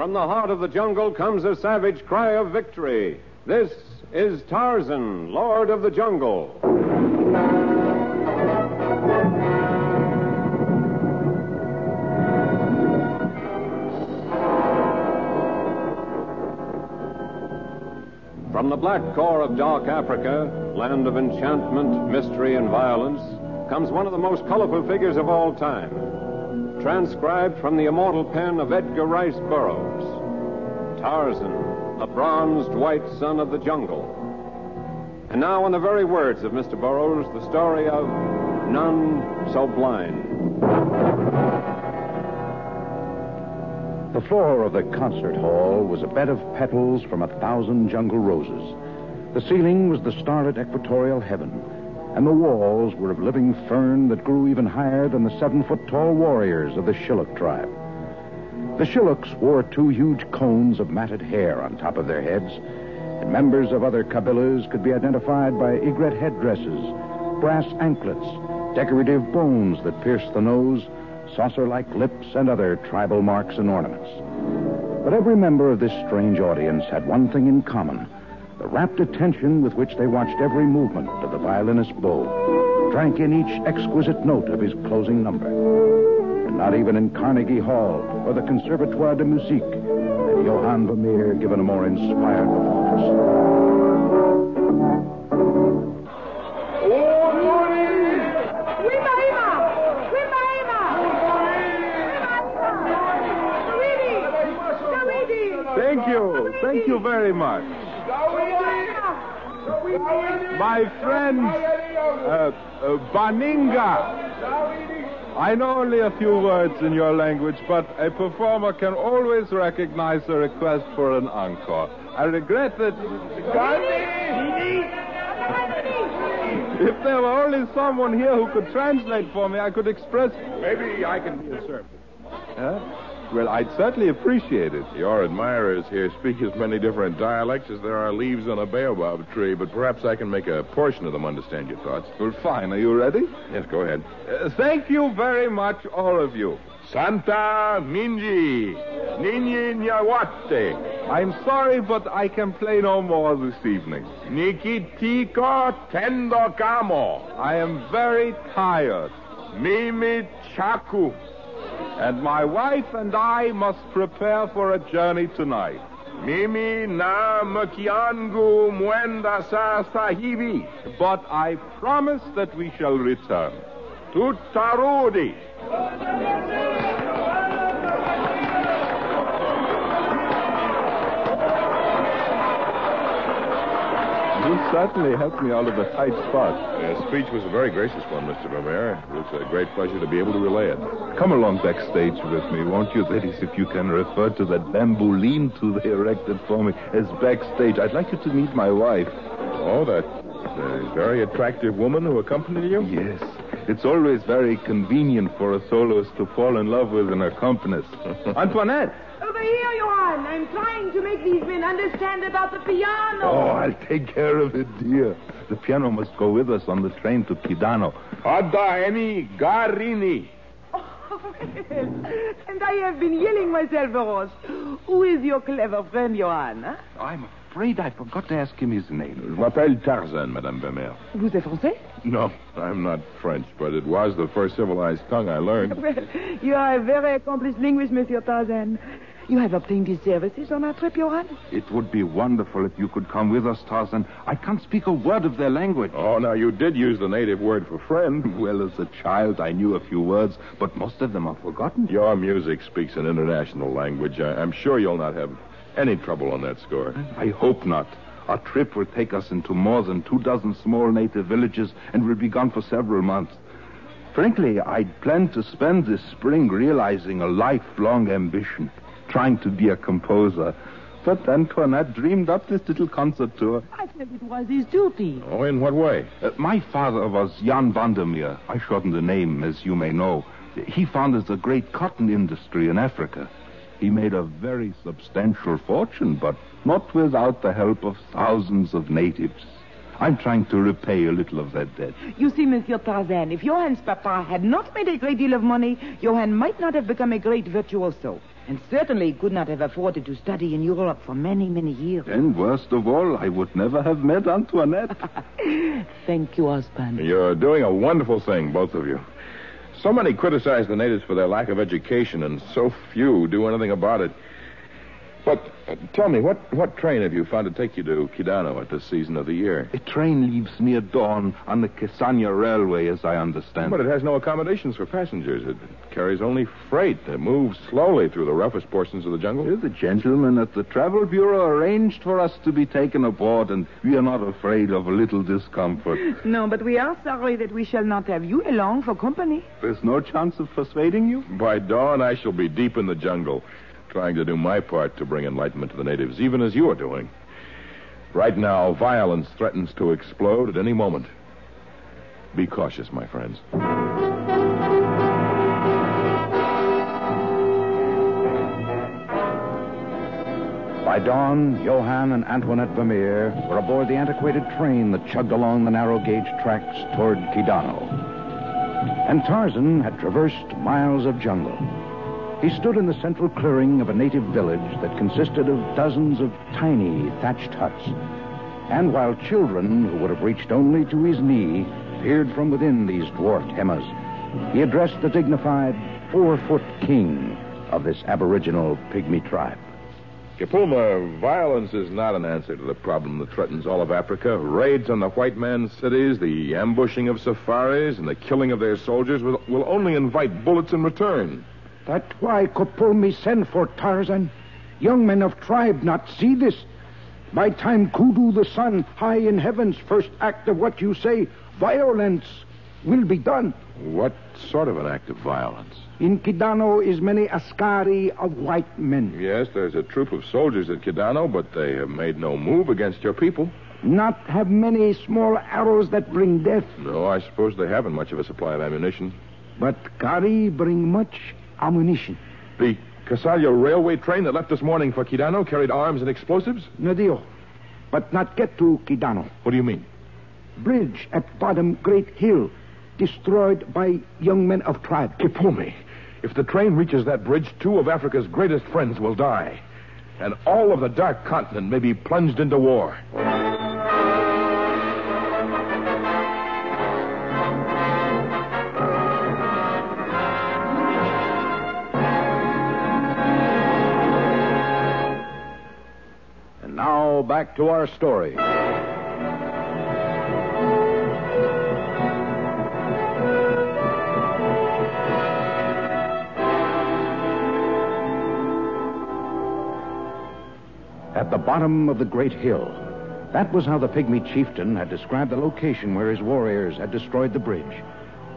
from the heart of the jungle comes a savage cry of victory. This is Tarzan, Lord of the Jungle. From the black core of dark Africa, land of enchantment, mystery, and violence, comes one of the most colorful figures of all time. Transcribed from the immortal pen of Edgar Rice Burroughs Tarzan, a bronzed white son of the jungle. And now, in the very words of Mr. Burroughs, the story of None So Blind. The floor of the concert hall was a bed of petals from a thousand jungle roses. The ceiling was the starlit equatorial heaven, and the walls were of living fern that grew even higher than the seven foot tall warriors of the Shilluk tribe. The Shilluks wore two huge cones of matted hair on top of their heads, and members of other Kabilas could be identified by egret headdresses, brass anklets, decorative bones that pierced the nose, saucer like lips, and other tribal marks and ornaments. But every member of this strange audience had one thing in common the rapt attention with which they watched every movement of the violinist's bow, drank in each exquisite note of his closing number. And not even in Carnegie Hall or the Conservatoire de Musique had Johann Vermeer given a more inspired performance. Thank you. Thank you very much. My friend, uh, uh, Baninga. I know only a few words in your language, but a performer can always recognize a request for an encore. I regret that. If there were only someone here who could translate for me, I could express. Maybe I can be of service. Huh? Well, I'd certainly appreciate it. Your admirers here speak as many different dialects as there are leaves on a baobab tree, but perhaps I can make a portion of them understand your thoughts. Well, fine. Are you ready? Yes, go ahead. Uh, thank you very much, all of you. Santa Minji, Ninyi Nyawate, I'm sorry, but I can play no more this evening. Nikitiko Tendokamo, I am very tired, Mimi Chaku, and my wife and I must prepare for a journey tonight. Mimi na Mkiangu Mwenda sa Sahibi, But I promise that we shall return. Tutarudi. Certainly helped me out of a tight spot. Your speech was a very gracious one, Mr. Vermeer. It was a great pleasure to be able to relay it. Come along backstage with me, won't you? That is, if you can refer to that bamboo lean-to they erected for me as backstage. I'd like you to meet my wife. Oh, that uh, very attractive woman who accompanied you? Yes. It's always very convenient for a soloist to fall in love with an accompanist. Antoinette! Over here, Johann. I'm trying to make these men understand about the piano. Oh, I'll take care of it, dear. The piano must go with us on the train to Kidano. Adaeni Garini. Oh, yes. And I have been yelling myself across. Who is your clever friend, Johann? Huh? I'm afraid I forgot to ask him his name. Je m'appelle Tarzan, Madame Vermeer. Vous êtes français? No, I'm not French, but it was the first civilized tongue I learned. Well, you are a very accomplished linguist, Monsieur Tarzan. You have obtained his services on our trip, Johann? It would be wonderful if you could come with us, Tarzan. I can't speak a word of their language. Oh, now you did use the native word for friend. Well, as a child, I knew a few words, but most of them are forgotten. Your music speaks an international language. I- I'm sure you'll not have any trouble on that score. I hope not. Our trip will take us into more than two dozen small native villages and will be gone for several months. Frankly, I'd planned to spend this spring realizing a lifelong ambition, trying to be a composer. But Antoinette dreamed up this little concert tour. I felt it was his duty. Oh, in what way? Uh, my father was Jan Vandermeer. I shorten the name, as you may know. He founded the great cotton industry in Africa. He made a very substantial fortune, but not without the help of thousands of natives. I'm trying to repay a little of that debt. You see, Monsieur Tarzan, if Johann's papa had not made a great deal of money, Johann might not have become a great virtuoso. And certainly could not have afforded to study in Europe for many, many years. And worst of all, I would never have met Antoinette. Thank you, husband. You're doing a wonderful thing, both of you. So many criticize the natives for their lack of education, and so few do anything about it. But uh, tell me, what, what train have you found to take you to Kidano at this season of the year? A train leaves near dawn on the Kesanya Railway, as I understand. But it has no accommodations for passengers. It carries only freight. It moves slowly through the roughest portions of the jungle. The gentlemen at the Travel Bureau arranged for us to be taken aboard, and we are not afraid of a little discomfort. No, but we are sorry that we shall not have you along for company. There's no chance of persuading you? By dawn, I shall be deep in the jungle, trying to do my part to bring enlightenment to the natives, even as you are doing. Right now, violence threatens to explode at any moment. Be cautious, my friends. By dawn, Johann and Antoinette Vermeer were aboard the antiquated train that chugged along the narrow gauge tracks toward Kidano. And Tarzan had traversed miles of jungle. He stood in the central clearing of a native village that consisted of dozens of tiny thatched huts. And while children, who would have reached only to his knee, peered from within these dwarfed hemas, he addressed the dignified four-foot king of this aboriginal pygmy tribe. Kapulma, violence is not an answer to the problem that threatens all of Africa. Raids on the white man's cities, the ambushing of safaris, and the killing of their soldiers will, will only invite bullets in return. That's why Kopulmi send for Tarzan. Young men of tribe not see this. By time Kudu the sun, high in heaven's first act of what you say, violence will be done. What sort of an act of violence? In Kidano is many askari of white men. Yes, there's a troop of soldiers at Kidano, but they have made no move against your people. Not have many small arrows that bring death, No, I suppose they haven't much of a supply of ammunition. but Kari bring much ammunition. The Casallo railway train that left this morning for Kidano carried arms and explosives? Nadio, but not get to Kidano. What do you mean? Bridge at bottom great hill, destroyed by young men of tribe. Kipumi, if the train reaches that bridge, two of Africa's greatest friends will die. And all of the Dark Continent may be plunged into war. Back to our story. At the bottom of the great hill, that was how the pygmy chieftain had described the location where his warriors had destroyed the bridge.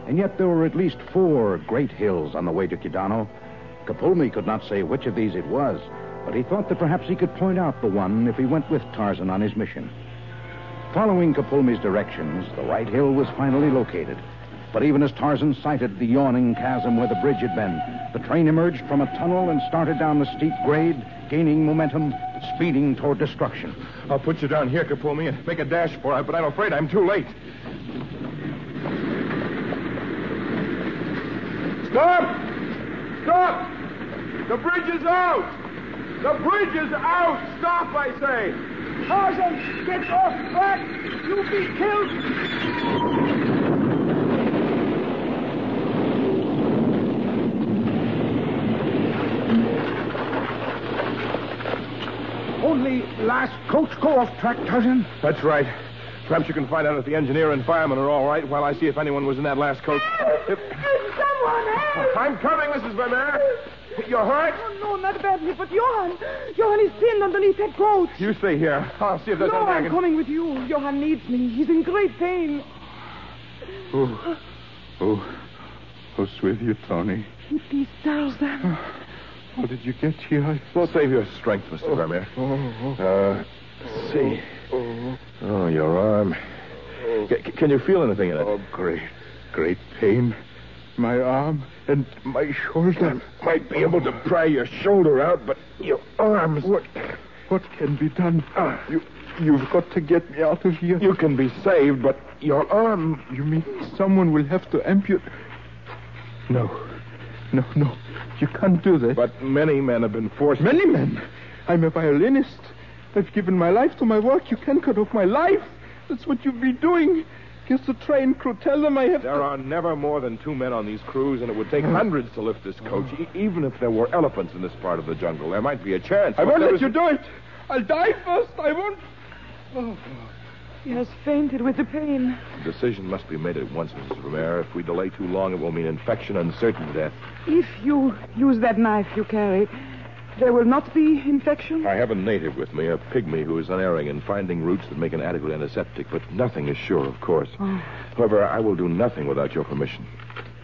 And yet there were at least four great hills on the way to Kidano. Kapulmi could not say which of these it was, but he thought that perhaps he could point out the one if he went with Tarzan on his mission. Following Kapulmi's directions, the right hill was finally located. But even as Tarzan sighted the yawning chasm where the bridge had been, the train emerged from a tunnel and started down the steep grade, gaining momentum, speeding toward destruction. I'll put you down here, Kapumi, and make a dash for it, but I'm afraid I'm too late. Stop! Stop! The bridge is out! The bridge is out! Stop, I say! Tarzan, get off back! You'll be killed! Only last coach go off track, Tarzan. That's right. Perhaps you can find out if the engineer and fireman are all right while I see if anyone was in that last coach. If- Someone help! I'm coming, Mrs. Vermeer. You're hurt? Oh, no, not badly, but Johann. Johann is pinned underneath that coat. You stay here. I'll see if there's No, anything I I'm can... coming with you. Johan needs me. He's in great pain. Oh, oh, oh, with you, Tony. It is Tarzan. How did you get here? I We'll save your strength, Mr. Vermeer. Uh, see. Oh, your arm. C- c- can you feel anything in it? Oh, great, great pain. My arm and my shoulder. Might be able to pry your shoulder out, but your arms. What, what can be done? Ah. You, you've got to get me out of here. You can be saved, but your arm. You mean someone will have to amputate? No, no, no. You can't do that. But many men have been forced. Many men. I'm a violinist. I've given my life to my work. You can't cut off my life. That's what you've been doing. Here's the train crew. Tell them I have. There are never more than two men on these crews, and it would take hundreds to lift this coach. E- even if there were elephants in this part of the jungle, there might be a chance. I won't let is- you do it. I'll die first. I won't. Oh. He has fainted with the pain. The decision must be made at once, Mrs. Romero. If we delay too long, it will mean infection and certain death. If you use that knife you carry, there will not be infection? I have a native with me, a pygmy who is unerring in finding roots that make an adequate antiseptic, but nothing is sure, of course. Oh. However, I will do nothing without your permission.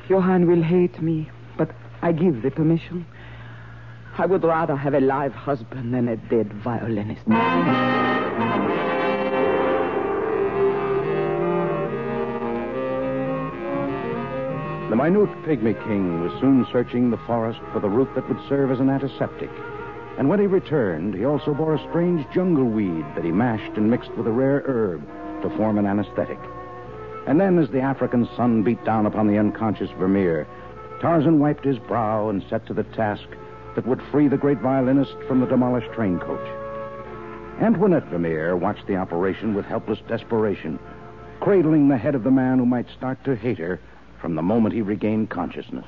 Johann will hate me, but I give the permission. I would rather have a live husband than a dead violinist. The minute pygmy king was soon searching the forest for the root that would serve as an antiseptic. And when he returned, he also bore a strange jungle weed that he mashed and mixed with a rare herb to form an anesthetic. And then, as the African sun beat down upon the unconscious Vermeer, Tarzan wiped his brow and set to the task that would free the great violinist from the demolished train coach. Antoinette Vermeer watched the operation with helpless desperation, cradling the head of the man who might start to hate her from the moment he regained consciousness.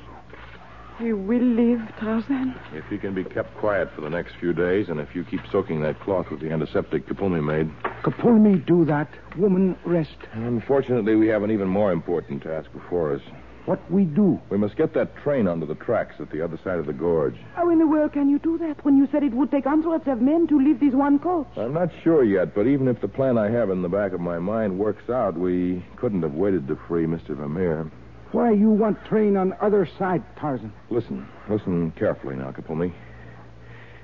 He will live, Tarzan. If he can be kept quiet for the next few days, and if you keep soaking that cloth with the antiseptic Kapulmi made. Kapulmi do that. Woman, rest. Unfortunately, we have an even more important task before us. What we do? We must get that train onto the tracks at the other side of the gorge. How in the world can you do that when you said it would take hundreds of men to lift this one coach? I'm not sure yet, but even if the plan I have in the back of my mind works out, we couldn't have waited to free Mr. Vermeer. Why you want train on other side, Tarzan? Listen, listen carefully now, Kapulmi.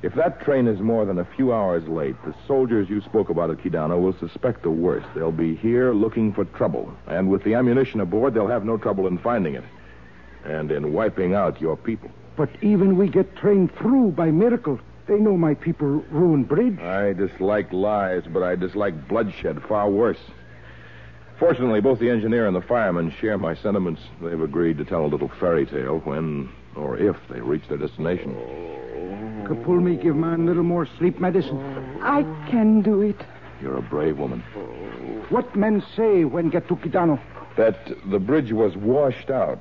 If that train is more than a few hours late, the soldiers you spoke about at Kidano will suspect the worst. They'll be here looking for trouble. And with the ammunition aboard, they'll have no trouble in finding it. And in wiping out your people. But even we get train through by miracle. They know my people ruin bridge. I dislike lies, but I dislike bloodshed far worse. Fortunately, both the engineer and the fireman share my sentiments. They've agreed to tell a little fairy tale when or if they reach their destination. Kapulmi give man a little more sleep medicine. I can do it. You're a brave woman. What men say when get to Kidano? That the bridge was washed out.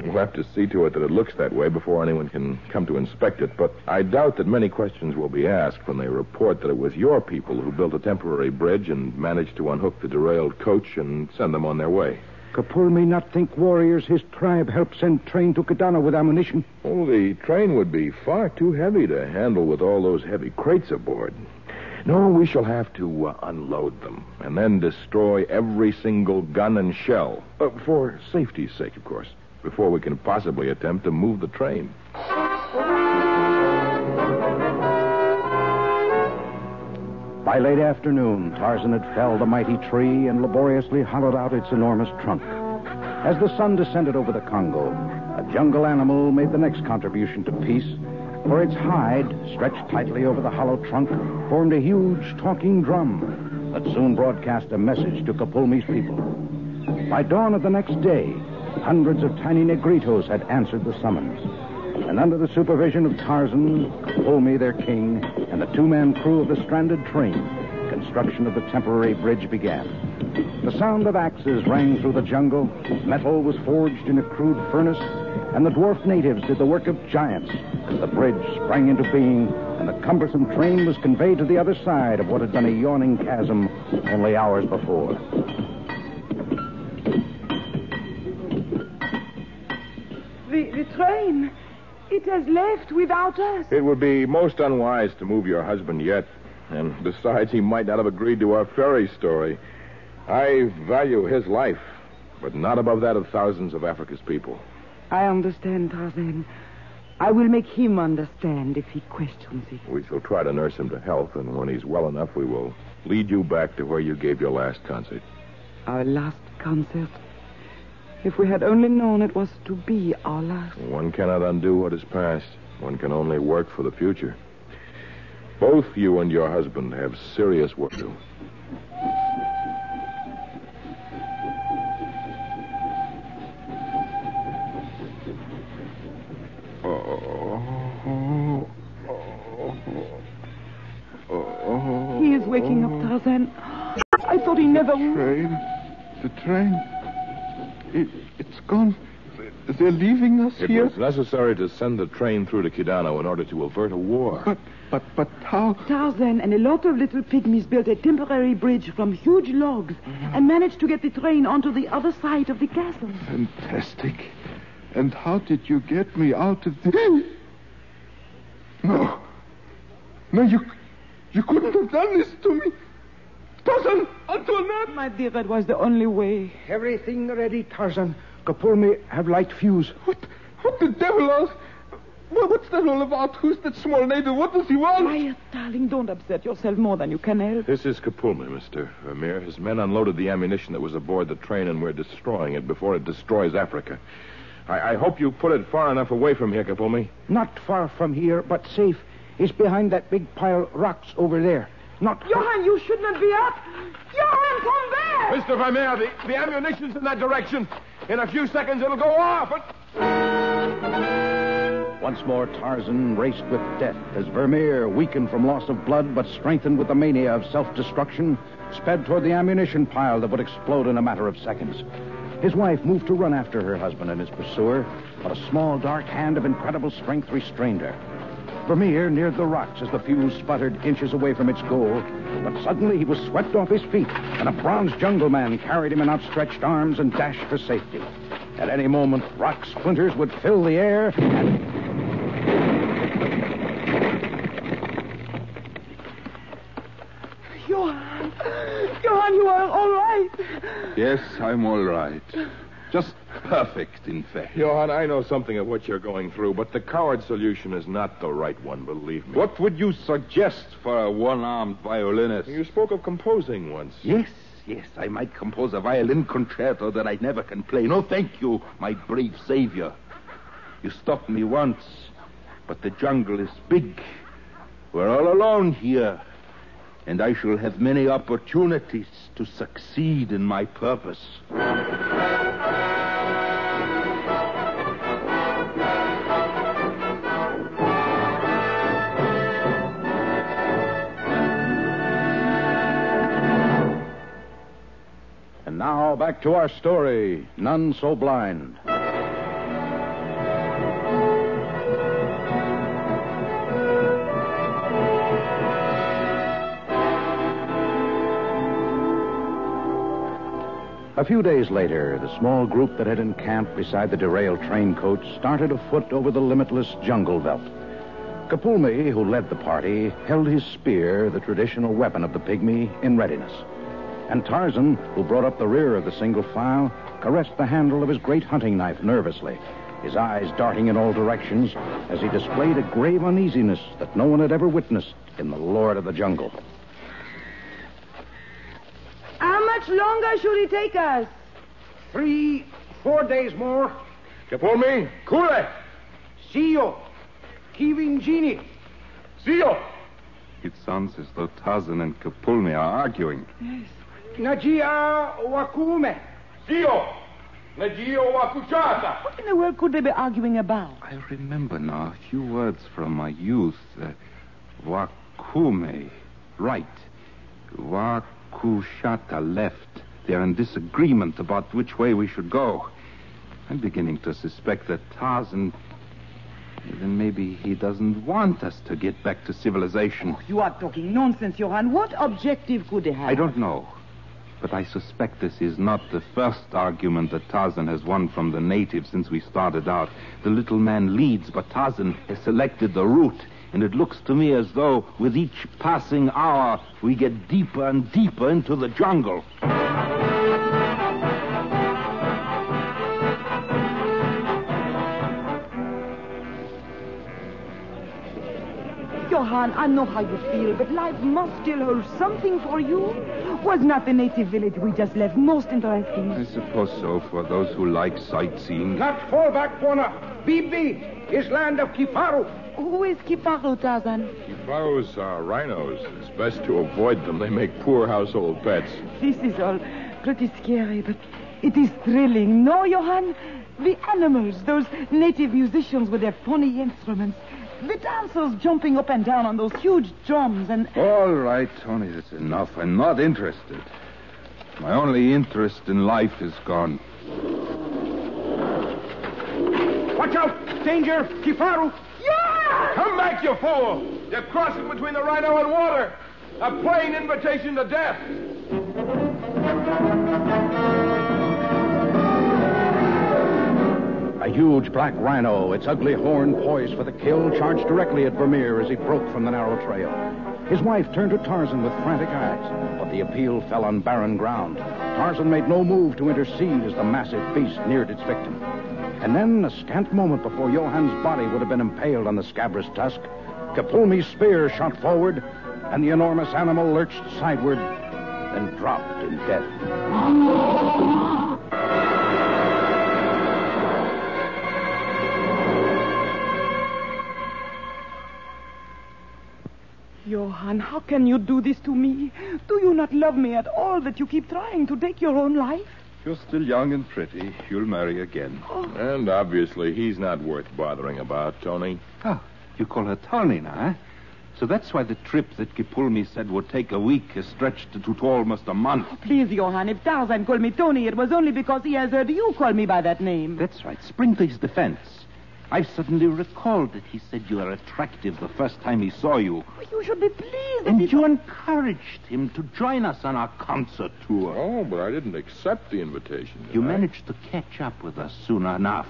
We'll have to see to it that it looks that way before anyone can come to inspect it. But I doubt that many questions will be asked when they report that it was your people who built a temporary bridge and managed to unhook the derailed coach and send them on their way. Kapulmi not think warriors his tribe helped send train to Kidano with ammunition. Oh, the train would be far too heavy to handle with all those heavy crates aboard. No, we shall have to uh, unload them and then destroy every single gun and shell. Uh, for safety's sake, of course, before we can possibly attempt to move the train. By late afternoon, Tarzan had felled a mighty tree and laboriously hollowed out its enormous trunk. As the sun descended over the Congo, a jungle animal made the next contribution to peace, for its hide, stretched tightly over the hollow trunk, formed a huge talking drum that soon broadcast a message to Kapulmi's people. By dawn of the next day, hundreds of tiny negritos had answered the summons. And under the supervision of Tarzan, Kapulmi, their king, and the two-man crew of the stranded train, construction of the temporary bridge began. The sound of axes rang through the jungle, metal was forged in a crude furnace, and the dwarf natives did the work of giants the bridge sprang into being and the cumbersome train was conveyed to the other side of what had been a yawning chasm only hours before. Train. It has left without us. It would be most unwise to move your husband yet. And besides, he might not have agreed to our fairy story. I value his life, but not above that of thousands of Africa's people. I understand, Tarzan. I will make him understand if he questions it. We shall try to nurse him to health, and when he's well enough, we will lead you back to where you gave your last concert. Our last concert. If we had only known it was to be our last. One cannot undo what is past. One can only work for the future. Both you and your husband have serious work to do. He is waking up, Tarzan. I thought he never would. The train. The train. It, it's gone. They're leaving us It here. was necessary to send the train through to Kidano in order to avert a war. But, but, but how? Tarzan and a lot of little pygmies built a temporary bridge from huge logs and managed to get the train onto the other side of the castle. Fantastic. And how did you get me out of the... No. No, you... You couldn't have done this to me. Cousin My dear, that was the only way. Everything ready, Tarzan. Kapulme have light fuse. What, what the devil else? Well, what's that all about? Who's that small native? What does he want? Quiet, darling. Don't upset yourself more than you can help. This is Kapulme, Mr. Vermeer. His men unloaded the ammunition that was aboard the train, and we're destroying it before it destroys Africa. I, I hope you put it far enough away from here, Kapulme. Not far from here, but safe. It's behind that big pile of rocks over there. Not Johann, you should not be up. Johann, come back! Mr. Vermeer, the, the ammunition's in that direction. In a few seconds, it'll go off. Once more, Tarzan raced with death as Vermeer, weakened from loss of blood but strengthened with the mania of self destruction, sped toward the ammunition pile that would explode in a matter of seconds. His wife moved to run after her husband and his pursuer, but a small, dark hand of incredible strength restrained her. Vermeer neared the rocks as the fuse sputtered inches away from its goal, but suddenly he was swept off his feet, and a bronze jungle man carried him in outstretched arms and dashed for safety. At any moment, rock splinters would fill the air, and Johann! Johann, you are all right. Yes, I'm all right. Just perfect, in fact. Johann, I know something of what you're going through, but the coward solution is not the right one, believe me. What would you suggest for a one-armed violinist? You spoke of composing once. Yes, yes, I might compose a violin concerto that I never can play. No, thank you, my brave savior. You stopped me once, but the jungle is big. We're all alone here, and I shall have many opportunities to succeed in my purpose. Now back to our story None So Blind. A few days later, the small group that had encamped beside the derailed train coach started afoot over the limitless jungle veldt. Kapulme, who led the party, held his spear, the traditional weapon of the pygmy, in readiness. And Tarzan, who brought up the rear of the single file, caressed the handle of his great hunting knife nervously, his eyes darting in all directions as he displayed a grave uneasiness that no one had ever witnessed in the Lord of the Jungle. How much longer should it take us? three, four days more. Kapulme, Kule, See you. Kivinjini. see you. It sounds as though Tarzan and Kapulme are arguing. Najia Wakume. See you. Najio Wakuchata. What in the world could they be arguing about? I remember now a few words from my youth. Uh, Wakume, right. Wakushata, left. They're in disagreement about which way we should go. I'm beginning to suspect that Tarzan. Then maybe he doesn't want us to get back to civilization. You are talking nonsense, Johann. What objective could they have? I don't know. But I suspect this is not the first argument that Tarzan has won from the natives since we started out. The little man leads, but Tarzan has selected the route. And it looks to me as though with each passing hour, we get deeper and deeper into the jungle. Johann, I know how you feel, but life must still hold something for you. Was not the native village we just left most interesting? I suppose so for those who like sightseeing. Not fall back, Bona. Bibi is land of Kifaru. Who is Kifaru, Tarzan? Pharaohs are uh, rhinos. It's best to avoid them. They make poor household pets. This is all pretty scary, but it is thrilling. No, Johann? The animals, those native musicians with their funny instruments. The dancers jumping up and down on those huge drums and. All right, Tony, that's enough. I'm not interested. My only interest in life is gone. Watch out! Danger! Kifaru! Yeah! Come back, you fool! You're crossing between the rhino and water. A plain invitation to death. A huge black rhino, its ugly horn poised for the kill, charged directly at Vermeer as he broke from the narrow trail. His wife turned to Tarzan with frantic eyes, but the appeal fell on barren ground. Tarzan made no move to intercede as the massive beast neared its victim. And then, a scant moment before Johann's body would have been impaled on the scabrous tusk, Kapulmi's spear shot forward, and the enormous animal lurched sideward, then dropped in death. Johann, how can you do this to me? Do you not love me at all that you keep trying to take your own life? You're still young and pretty. You'll marry again. And obviously, he's not worth bothering about, Tony. Oh, you call her Tony now, eh? So that's why the trip that Kipulmi said would take a week is stretched to, to almost a month. Oh, Please, Johann, if Tarzan called me Tony, it was only because he has heard you call me by that name. That's right. Spring to his defense. I've suddenly recalled that he said you were attractive the first time he saw you. You should be pleased. And you encouraged him to join us on our concert tour. Oh, but I didn't accept the invitation. did You I? managed to catch up with us soon enough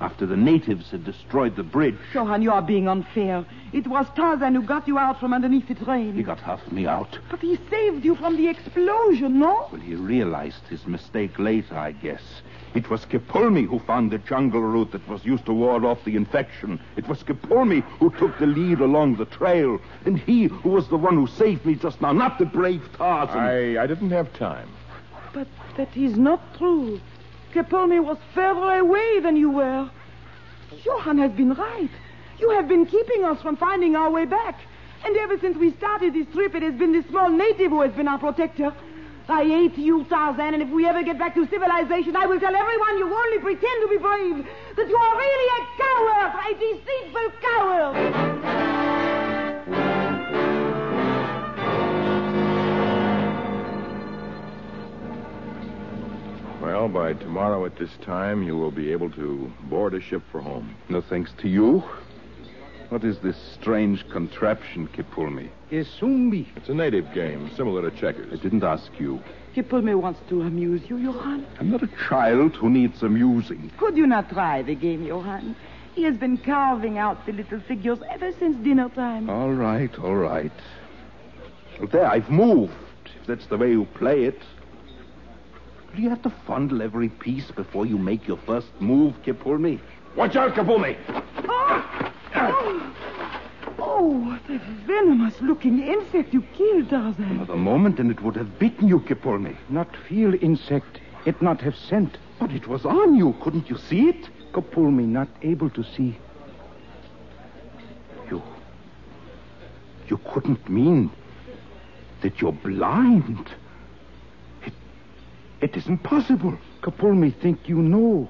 after the natives had destroyed the bridge. Johann, you are being unfair. It was Tarzan who got you out from underneath the train. He got half me out. But he saved you from the explosion, no? Well, he realized his mistake later, I guess. It was Kipulmi who found the jungle route that was used to ward off the infection. It was Kipulmi who took the lead along the trail. And he who was the one who saved me just now, not the brave Tarzan. I, I didn't have time. But that is not true. Capone was further away than you were. Johann has been right. You have been keeping us from finding our way back. And ever since we started this trip, it has been this small native who has been our protector. I hate you, Tarzan, and if we ever get back to civilization, I will tell everyone you only pretend to be brave, that you are really a coward, a deceitful coward. Well, by tomorrow at this time, you will be able to board a ship for home. No thanks to you. What is this strange contraption, Kipulmi? Isumbi. It's a native game, similar to checkers. I didn't ask you. Kipulmi wants to amuse you, Johann. I'm not a child who needs amusing. Could you not try the game, Johann? He has been carving out the little figures ever since dinner time. All right, all right. Well, there, I've moved, if that's the way you play it. Do you have to fondle every piece before you make your first move, Kipulmi? Watch out, Kapulmi! Ah! Oh, oh what a venomous looking insect you killed, Tarzan. Another moment and it would have bitten you, Kipulmi. Not feel insect. It not have scent. But it was on you. Couldn't you see it? Kopulmi not able to see. You. You couldn't mean that you're blind. It. Isn't possible. Kapulmi think you know.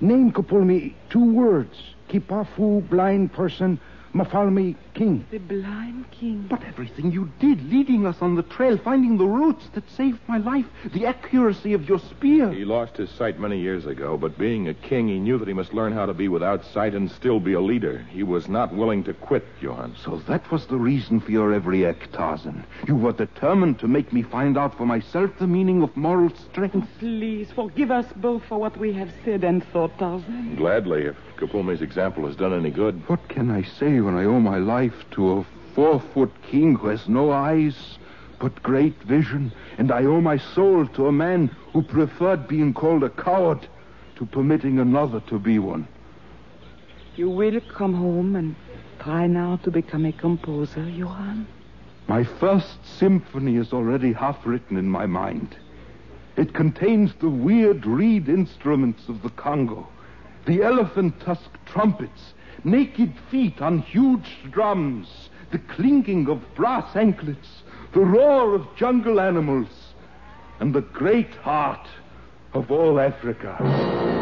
Name Kapulmi two words. Kipafu, blind person. Mafalmi, king. The blind king. But everything you did, leading us on the trail, finding the roots that saved my life, the accuracy of your spear. He lost his sight many years ago, but being a king, he knew that he must learn how to be without sight and still be a leader. He was not willing to quit, Johann. So that was the reason for your every act, Tarzan. You were determined to make me find out for myself the meaning of moral strength. Please forgive us both for what we have said and thought, Tarzan. Gladly, if Kapulmi's example has done any good. What can I say when I owe my life to a four foot king who has no eyes but great vision, and I owe my soul to a man who preferred being called a coward to permitting another to be one? You will come home and try now to become a composer, Johann. My first symphony is already half written in my mind. It contains the weird reed instruments of the Congo, the elephant tusk trumpets, naked feet on huge drums, the clinking of brass anklets, the roar of jungle animals, and the great heart of all Africa.